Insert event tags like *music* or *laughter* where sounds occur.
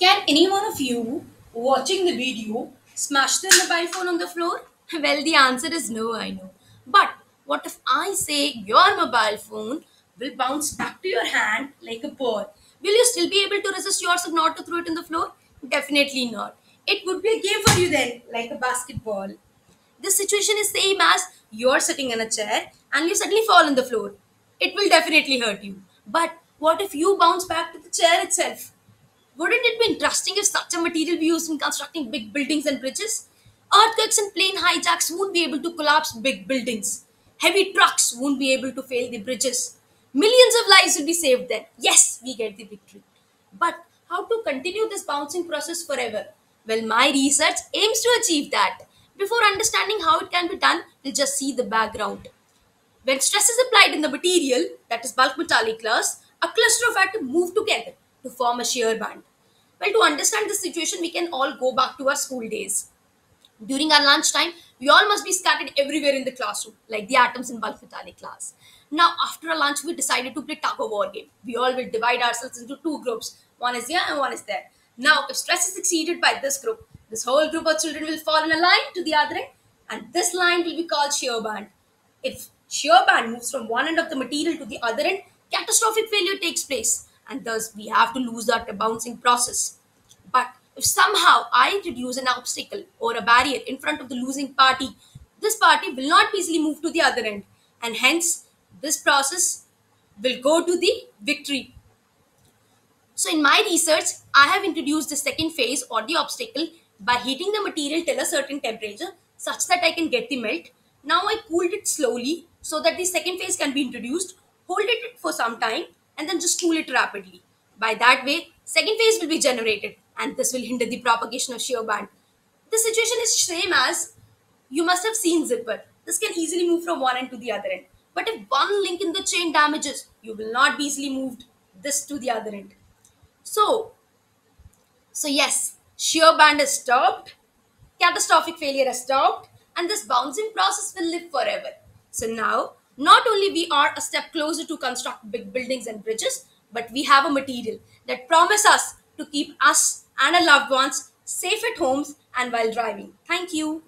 Can any one of you watching the video smash their mobile phone on the floor? *laughs* Well, the answer is no, I know. But what if I say your mobile phone will bounce back to your hand like a ball? Will you still be able to resist yourself not to throw it on the floor? Definitely not. It would be a game for you then, like a basketball. This situation is same as you're sitting in a chair and you suddenly fall on the floor. It will definitely hurt you. But what if you bounce back to the chair itself? Wouldn't it be interesting if such a material be used in constructing big buildings and bridges? Earthquakes and plane hijacks won't be able to collapse big buildings. Heavy trucks won't be able to fail the bridges. Millions of lives will be saved then. Yes, we get the victory. But how to continue this bouncing process forever? Well, my research aims to achieve that. Before understanding how it can be done, we'll just see the background. When stress is applied in the material, that is bulk metallic glass, a cluster of atoms move together to form a shear band. Well, to understand this situation, we can all go back to our school days. During our lunchtime, we all must be scattered everywhere in the classroom, like the atoms in bulk metallic glass. Now, after a lunch, we decided to play tug of war game. We all will divide ourselves into two groups. One is here and one is there. Now, if stress is exceeded by this group, this whole group of children will fall in a line to the other end, and this line will be called shear band. If shear band moves from one end of the material to the other end, catastrophic failure takes place, and thus we have to lose that bouncing process. But if somehow I introduce an obstacle or a barrier in front of the losing party, this party will not easily move to the other end, and hence this process will go to the victory. So, in my research, I have introduced the second phase or the obstacle by heating the material till a certain temperature such that I can get the melt. Now, I cooled it slowly so that the second phase can be introduced, hold it for some time, and then just cool it rapidly. By that way, second phase will be generated and this will hinder the propagation of shear band. The situation is same as you must have seen zipper. This can easily move from one end to the other end. But if one link in the chain damages, you will not be easily moved this to the other end. So, so yes, shear band is stopped, catastrophic failure has stopped, and this bouncing process will live forever. So now, not only we are a step closer to construct big buildings and bridges, but we have a material that promise us to keep us and our loved ones safe at homes and while driving. Thank you.